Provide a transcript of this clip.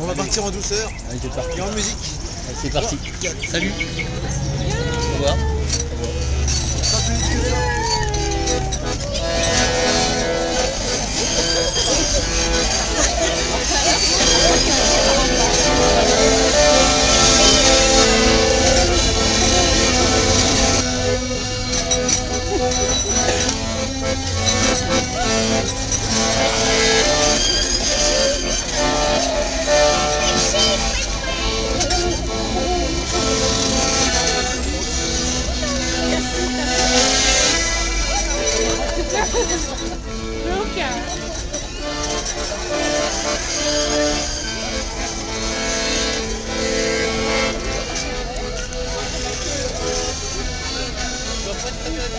On va partir en douceur Allez, c'est parti. et en musique. Allez, C'est parti. Salut. Au revoir. Luca. Lo puedes cambiar de